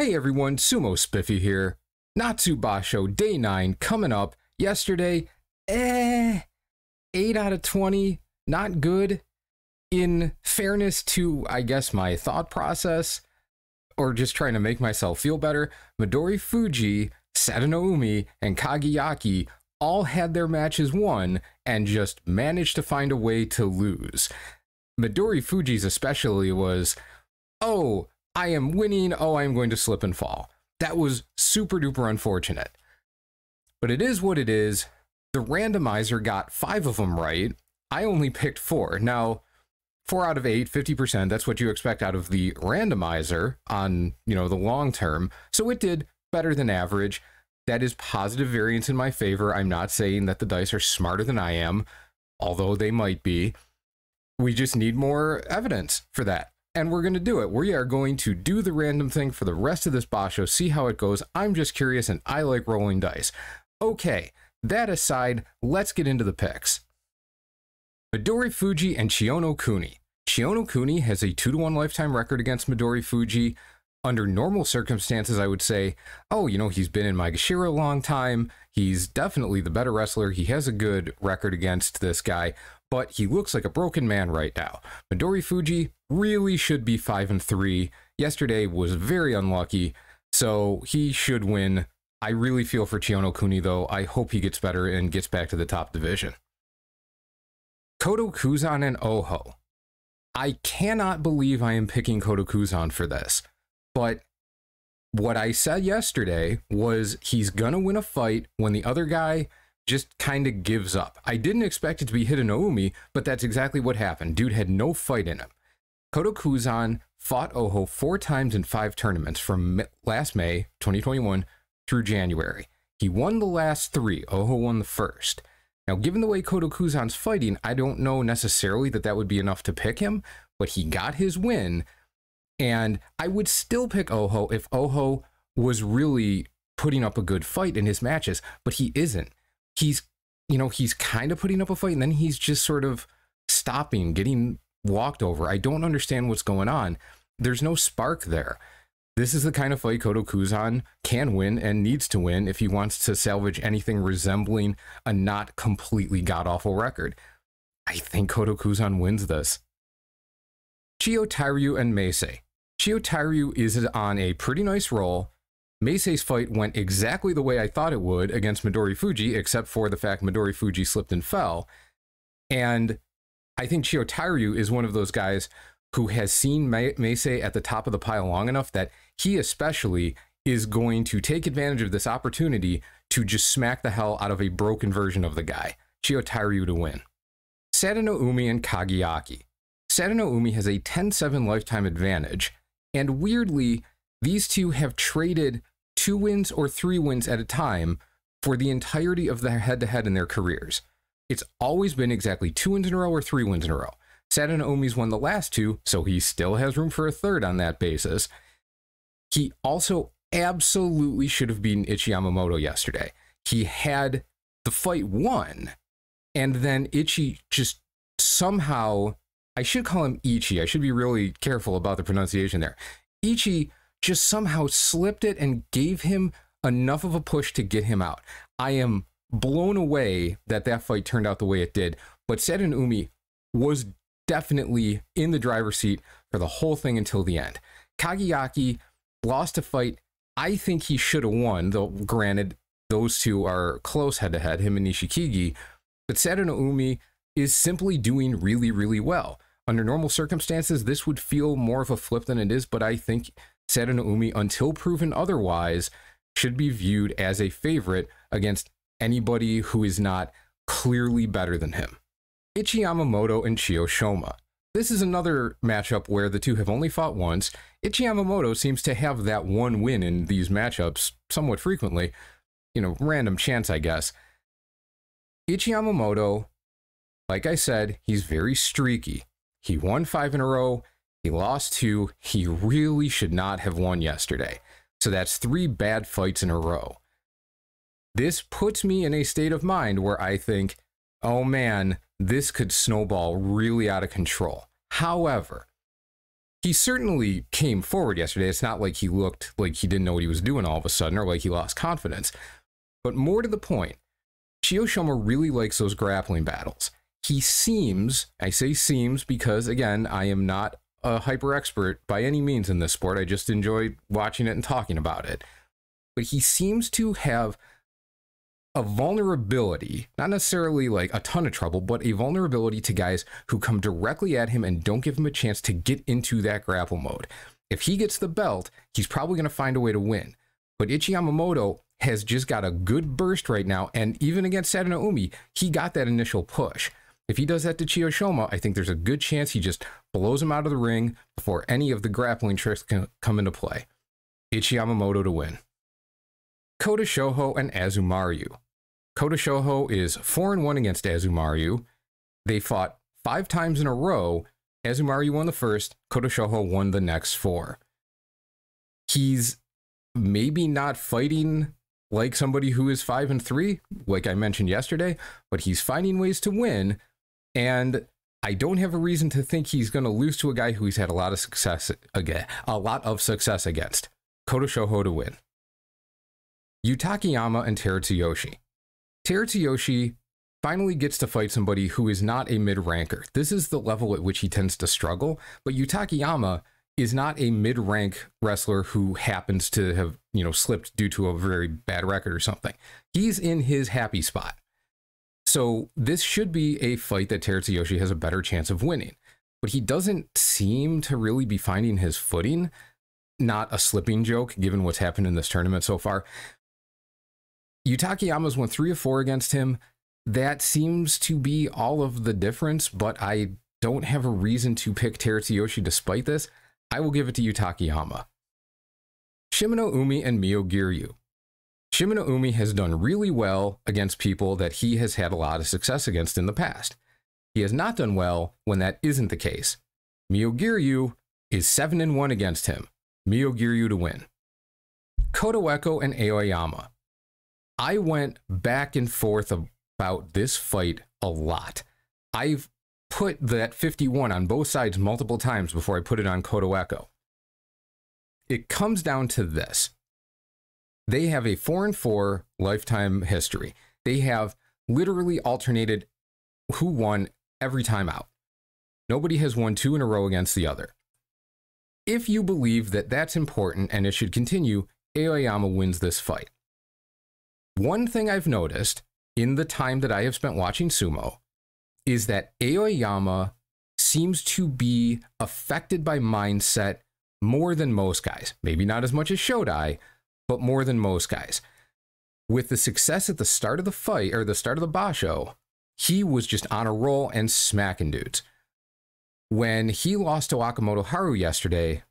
Hey everyone, Sumo Spiffy here. Natsu Basho Day 9 coming up. Yesterday, eh, 8 out of 20, not good. In fairness to, I guess, my thought process, or just trying to make myself feel better, Midori Fuji, Sadano Umi, and Kagayaki all had their matches won and just managed to find a way to lose. Midori Fuji's especially was, oh, I am winning, oh, I am going to slip and fall. That was super duper unfortunate. But it is what it is. The randomizer got five of them right. I only picked four. Now, four out of eight, 50%, that's what you expect out of the randomizer on, you know, the long term. So it did better than average. That is positive variance in my favor. I'm not saying that the dice are smarter than I am, although they might be. We just need more evidence for that. And we're going to do it. We are going to do the random thing for the rest of this basho, see how it goes. I'm just curious and I like rolling dice. Okay, that aside, let's get into the picks. Midori Fuji and Chiyono Kuni. Chiyono Kuni has a 2 to 1 lifetime record against Midori Fuji. Under normal circumstances, I would say, oh, you know, he's been in Maegashira a long time. He's definitely the better wrestler. He has a good record against this guy but he looks like a broken man right now. Midori Fuji really should be 5 and 3. Yesterday was very unlucky, so he should win. I really feel for Chiyono Kuni though. I hope he gets better and gets back to the top division. Koto Kuzan and Oho. I cannot believe I am picking Koto Kuzan for this, but what I said yesterday was he's gonna win a fight when the other guy just kind of gives up. I didn't expect it to be Hidenoumi, but that's exactly what happened. Dude had no fight in him. Koto Kuzan fought Oho four times in five tournaments from last May 2021 through January. He won the last three. Oho won the first. Now, given the way Koto Kuzan's fighting, I don't know necessarily that that would be enough to pick him, but he got his win. And I would still pick Oho if Oho was really putting up a good fight in his matches, but he isn't he's you know he's kind of putting up a fight and then he's just sort of stopping getting walked over i don't understand what's going on there's no spark there this is the kind of fight Koto Kuzan can win and needs to win if he wants to salvage anything resembling a not completely god awful record. I think Koto Kuzan wins this. Chiyo Tairyu and Meisei. Chiyo Tairyu is on a pretty nice roll. Meisei's fight went exactly the way I thought it would against Midori Fuji, except for the fact Midori Fuji slipped and fell. And I think Chiyo Tairyu is one of those guys who has seen Meisei at the top of the pile long enough that he especially is going to take advantage of this opportunity to just smack the hell out of a broken version of the guy. Chiyo Tairyu to win. Sadano Umi and Kagayaki. Sadano Umi has a 10-7 lifetime advantage, and weirdly, these two have traded two wins or three wins at a time for the entirety of their head to head in their careers. It's always been exactly two wins in a row or three wins in a row. Sadano Umi's won the last two, so he still has room for a third on that basis. He also absolutely should have beaten Ichi Yamamoto yesterday. He had the fight won, and then Ichi just somehow, I should call him Ichi, I should be really careful about the pronunciation there. Ichi just somehow slipped it and gave him enough of a push to get him out. I am blown away that that fight turned out the way it did. But Sadano Umi was definitely in the driver's seat for the whole thing until the end. Kagayaki lost a fight I think he should have won, though granted, those two are close head to head, him and Nishikigi. But Sadano Umi is simply doing really, really well. Under normal circumstances, this would feel more of a flip than it is, but I think Sadano Umi, until proven otherwise, should be viewed as a favorite against anybody who is not clearly better than him. Ichi Yamamoto and Chiyo Shoma. This is another matchup where the two have only fought once. Ichi Yamamoto seems to have that one win in these matchups somewhat frequently. You know, random chance, I guess. Ichi Yamamoto, like I said, he's very streaky. He won five in a row. He lost two. He really should not have won yesterday. So that's three bad fights in a row. This puts me in a state of mind where I think, oh man, this could snowball really out of control. However, he certainly came forward yesterday. It's not like he looked like he didn't know what he was doing all of a sudden or like he lost confidence. But more to the point, Chiyoshoma really likes those grappling battles. He seems, I say seems because again, I am not a hyper expert by any means in this sport. I just enjoy watching it and talking about it. But he seems to have a vulnerability, not necessarily like a ton of trouble, but a vulnerability to guys who come directly at him and don't give him a chance to get into that grapple mode. If he gets the belt, he's probably going to find a way to win. But Ichi Yamamoto has just got a good burst right now, and even against Sato Umi, he got that initial push. If he does that to Chiyoshoma, I think there's a good chance he just blows him out of the ring before any of the grappling tricks can come into play. Ichi Yamamoto to win. Koto Shoho and Azumaryu. Koto Shoho is 4 and 1 against Azumaryu. They fought five times in a row. Azumaryu won the first, Koto Shoho won the next four. He's maybe not fighting like somebody who is 5 and 3, like I mentioned yesterday, but he's finding ways to win and I don't have a reason to think he's going to lose to a guy who he's had a lot of success again, a lot of success against. Koto Shoho to win. Yutakayama and Terutsuyoshi. Terutsuyoshi finally gets to fight somebody who is not a mid ranker. This is the level at which he tends to struggle, but Yutakayama is not a mid rank wrestler who happens to have, you know, slipped due to a very bad record or something. He's in his happy spot. So this should be a fight that Terutsuyoshi has a better chance of winning. But he doesn't seem to really be finding his footing. Not a slipping joke, given what's happened in this tournament so far. Yutakayama's went three of four against him. That seems to be all of the difference, but I don't have a reason to pick Terutsuyoshi despite this. I will give it to Yutakayama. Shimano Umi and Myo Giryu. Shimano Umi has done really well against people that he has had a lot of success against in the past. He has not done well when that isn't the case. Myogiryu is 7 and 1 against him. Myogiryu to win. Kotoeko and Aoiyama. I went back and forth about this fight a lot. I've put that 51 on both sides multiple times before I put it on Kotoeko. It comes down to this they have a four and four lifetime history. They have literally alternated who won every time out. Nobody has won two in a row against the other. If you believe that that's important and it should continue, Aoiyama wins this fight. One thing I've noticed in the time that I have spent watching sumo is that Aoiyama seems to be affected by mindset more than most guys. Maybe not as much as Shodai, but more than most guys. With the success at the start of the fight or the start of the Basho, he was just on a roll and smacking dudes. When he lost to Wakamoto Haru yesterday,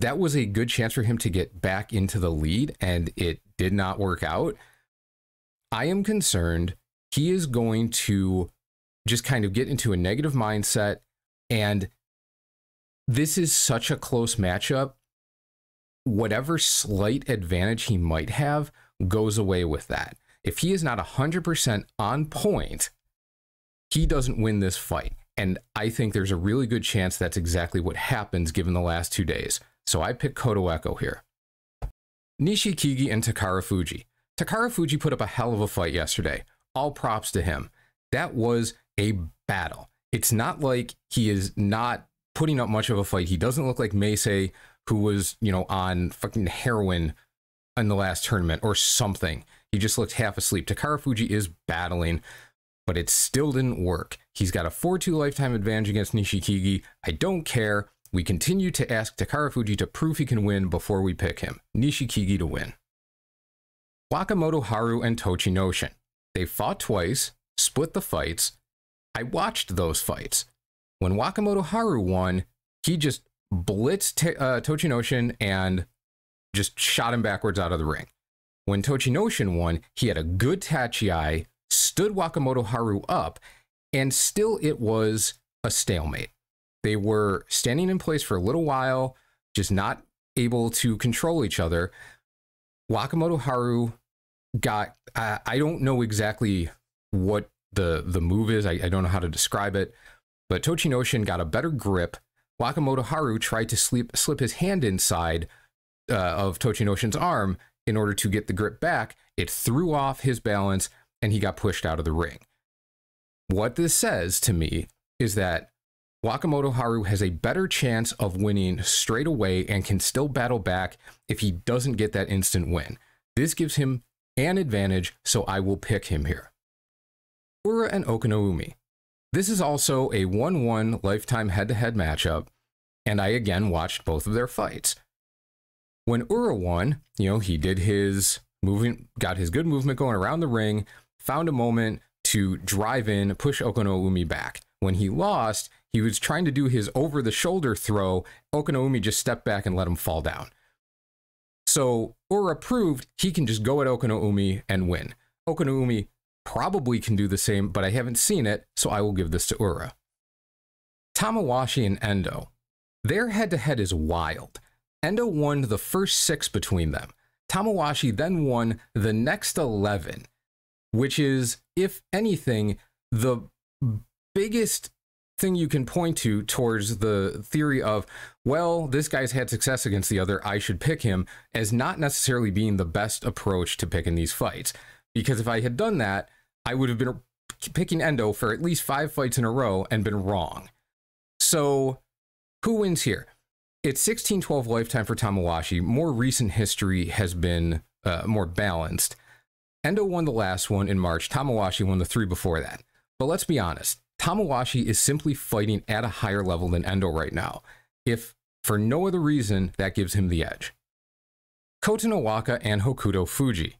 that was a good chance for him to get back into the lead, and it did not work out. I am concerned he is going to just kind of get into a negative mindset. And this is such a close matchup whatever slight advantage he might have goes away with that. If he is not 100% on point, he doesn't win this fight. And I think there's a really good chance that's exactly what happens given the last two days. So I pick Kotoeko here. Nishikigi and Takara Fuji. Takara Fuji put up a hell of a fight yesterday. All props to him. That was a battle. It's not like he is not putting up much of a fight. He doesn't look like Meisei who was, you know, on fucking heroin in the last tournament or something. He just looked half asleep. Takara Fuji is battling, but it still didn't work. He's got a 4 2 lifetime advantage against Nishikigi. I don't care. We continue to ask Takara Fuji to prove he can win before we pick him. Nishikigi to win. Wakamoto Haru and Tochinoshin. They fought twice, split the fights. I watched those fights. When Wakamoto Haru won, he just blitzed uh, Tochinoshin and just shot him backwards out of the ring. When Tochinoshin won, he had a good tachiai, stood Wakamoto Haru up, and still it was a stalemate. They were standing in place for a little while, just not able to control each other. Wakamoto Haru got, uh, I don't know exactly what the, the move is, I, I don't know how to describe it, but Tochinoshin got a better grip Wakamoto Haru tried to slip, slip his hand inside uh, of Tochinoshin's arm in order to get the grip back. It threw off his balance and he got pushed out of the ring. What this says to me is that Wakamoto Haru has a better chance of winning straight away and can still battle back if he doesn't get that instant win. This gives him an advantage, so I will pick him here. Ura and Okinoumi. This is also a 1 1 lifetime head to head matchup, and I again watched both of their fights. When Ura won, you know, he did his moving, got his good movement going around the ring, found a moment to drive in, push Okinoumi back. When he lost, he was trying to do his over the shoulder throw. Okinoumi just stepped back and let him fall down. So Ura proved he can just go at Okinoumi and win. Okinoumi probably can do the same, but I haven't seen it, so I will give this to Ura. Tamawashi and Endo. Their head to head is wild. Endo won the first six between them. Tamawashi then won the next 11, which is, if anything, the biggest thing you can point to towards the theory of, well, this guy's had success against the other, I should pick him, as not necessarily being the best approach to picking these fights. Because if I had done that, I would have been picking Endo for at least five fights in a row and been wrong. So, who wins here? It's 16 12 lifetime for Tamawashi. More recent history has been uh, more balanced. Endo won the last one in March, Tamawashi won the three before that. But let's be honest, Tamawashi is simply fighting at a higher level than Endo right now. If for no other reason, that gives him the edge. Koto Nowaka and Hokuto Fuji.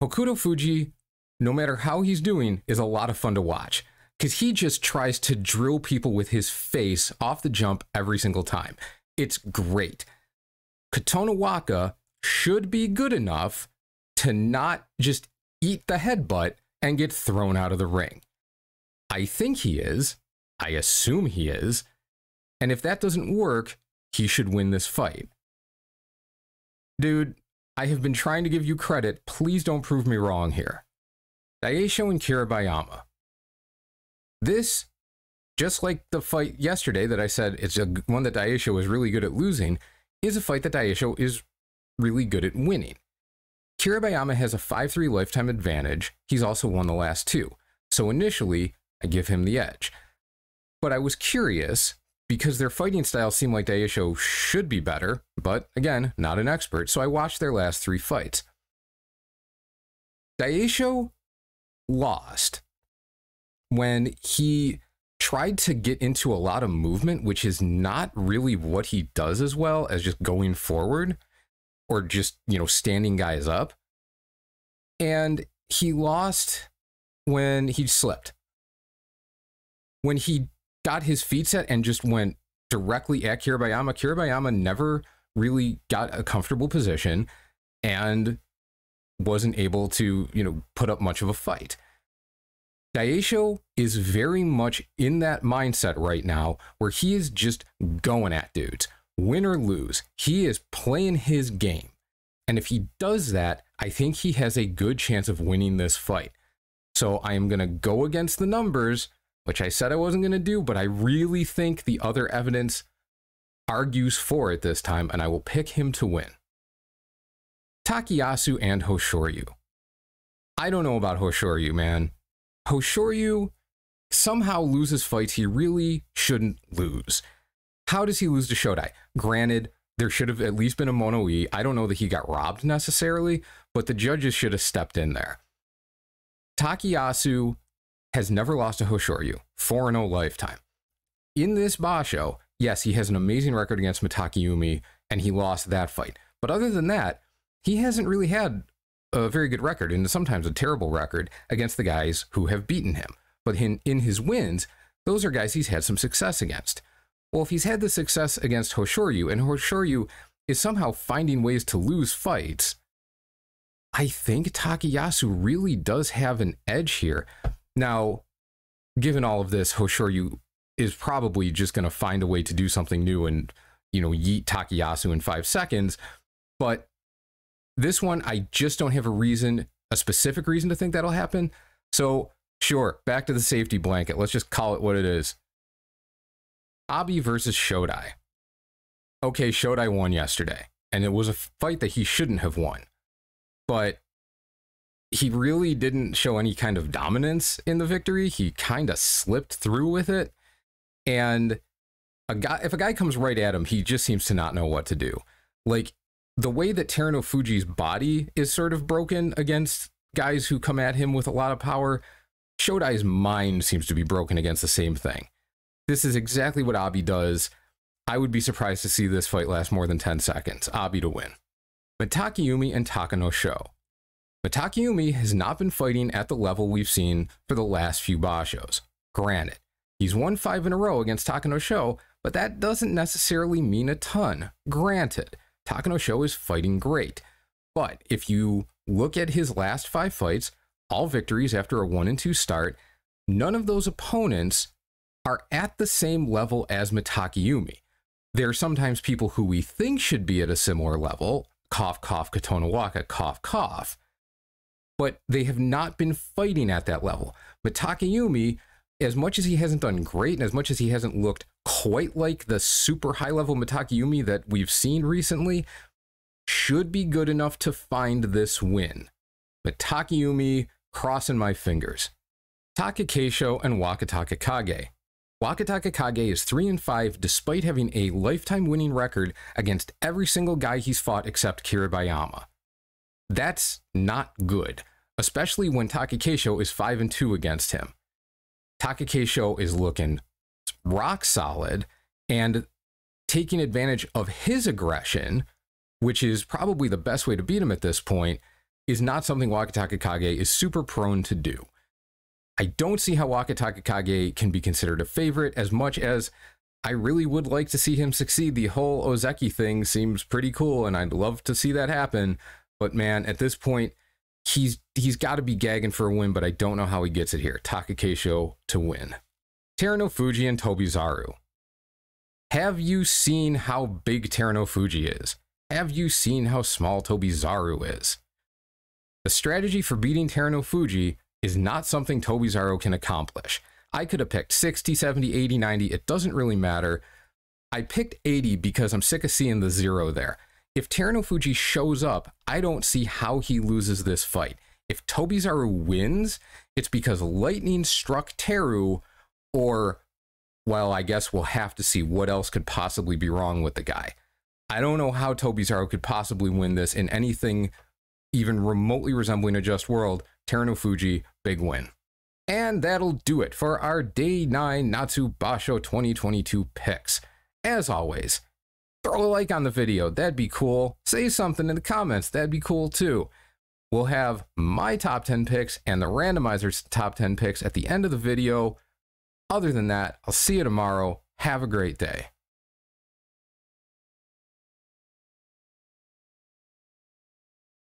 Hokuto Fuji, no matter how he's doing, is a lot of fun to watch because he just tries to drill people with his face off the jump every single time. It's great. Kotonowaka should be good enough to not just eat the headbutt and get thrown out of the ring. I think he is. I assume he is. And if that doesn't work, he should win this fight. Dude, I have been trying to give you credit. Please don't prove me wrong here. Daieisho and Kiribayama. This, just like the fight yesterday that I said it's a one that Daieisho is really good at losing, is a fight that Daieisho is really good at winning. Kiribayama has a 5-3 lifetime advantage. He's also won the last two. So initially, I give him the edge. But I was curious because their fighting style seemed like Daieisho should be better, but again, not an expert, so I watched their last three fights. Daieisho lost when he tried to get into a lot of movement, which is not really what he does as well as just going forward or just, you know, standing guys up. And he lost when he slipped when he got his feet set and just went directly at Kiribayama, Kiribayama never really got a comfortable position and wasn't able to, you know, put up much of a fight. Daieisho is very much in that mindset right now where he is just going at dudes, win or lose. He is playing his game. And if he does that, I think he has a good chance of winning this fight. So I am going to go against the numbers which I said I wasn't going to do, but I really think the other evidence argues for it this time, and I will pick him to win. Takayasu and Hoshoryu. I don't know about Hoshoryu, man. Hoshoryu somehow loses fights he really shouldn't lose. How does he lose to Shodai? Granted, there should have at least been a mono e. I don't know that he got robbed necessarily, but the judges should have stepped in there. Takayasu has never lost a Hoshoryu, 4 0 lifetime. In this Basho, yes, he has an amazing record against Mitakeumi, and he lost that fight. But other than that, he hasn't really had a very good record, and sometimes a terrible record, against the guys who have beaten him. But in, in his wins, those are guys he's had some success against. Well, if he's had the success against Hoshoryu, and Hoshoryu is somehow finding ways to lose fights, I think Takayasu really does have an edge here. Now, given all of this, Hoshoryu is probably just going to find a way to do something new and, you know, yeet Takayasu in five seconds. But this one, I just don't have a reason, a specific reason to think that'll happen. So, sure, back to the safety blanket. Let's just call it what it is. Abi versus Shodai. Okay, Shodai won yesterday, and it was a fight that he shouldn't have won. But he really didn't show any kind of dominance in the victory. He kind of slipped through with it. And a guy if a guy comes right at him, he just seems to not know what to do. Like the way that Terunofuji's body is sort of broken against guys who come at him with a lot of power, Shodai's mind seems to be broken against the same thing. This is exactly what Abi does. I would be surprised to see this fight last more than 10 seconds. Abi to win. Mitakeumi and Takano Sho. Mitakeumi has not been fighting at the level we've seen for the last few Bashos. Granted, he's won five in a row against Takano Sho, but that doesn't necessarily mean a ton. Granted, Takano Sho is fighting great. But if you look at his last five fights, all victories after a 1 and 2 start, none of those opponents are at the same level as Mitakeumi. There are sometimes people who we think should be at a similar level, cough, cough, Kotonowaka, cough, cough, but they have not been fighting at that level. Mitakeumi, as much as he hasn't done great and as much as he hasn't looked quite like the super high level Mitakeumi that we've seen recently, should be good enough to find this win. Mitakeumi crossing my fingers. Takakeisho and Wakataka Kage. Wakataka Kage is 3 and 5 despite having a lifetime winning record against every single guy he's fought except Kiribayama. That's not good, especially when Takakeisho is 5 and 2 against him. Takakeisho is looking rock solid and taking advantage of his aggression, which is probably the best way to beat him at this point, is not something Wakataka Kage is super prone to do. I don't see how Wakataka Kage can be considered a favorite as much as I really would like to see him succeed. The whole Ozeki thing seems pretty cool, and I'd love to see that happen. But man, at this point, he's he's got to be gagging for a win, but I don't know how he gets it here. Takakeisho to win. Terunofuji and Tobizaru. Have you seen how big Terunofuji is? Have you seen how small Tobizaru is? The strategy for beating Terunofuji is not something Tobizaru can accomplish. I could have picked 60, 70, 80, 90, it doesn't really matter. I picked 80 because I'm sick of seeing the zero there. If Terunofuji shows up, I don't see how he loses this fight. If Tobizaru wins, it's because lightning struck Teru, or, well, I guess we'll have to see what else could possibly be wrong with the guy. I don't know how Tobizaru could possibly win this in anything even remotely resembling a just world, Terunofuji, big win. And that'll do it for our Day 9 Natsu Basho 2022 picks. As always, throw a like on the video, that'd be cool. Say something in the comments, that'd be cool too. We'll have my top 10 picks and the randomizer's top 10 picks at the end of the video. Other than that, I'll see you tomorrow. Have a great day.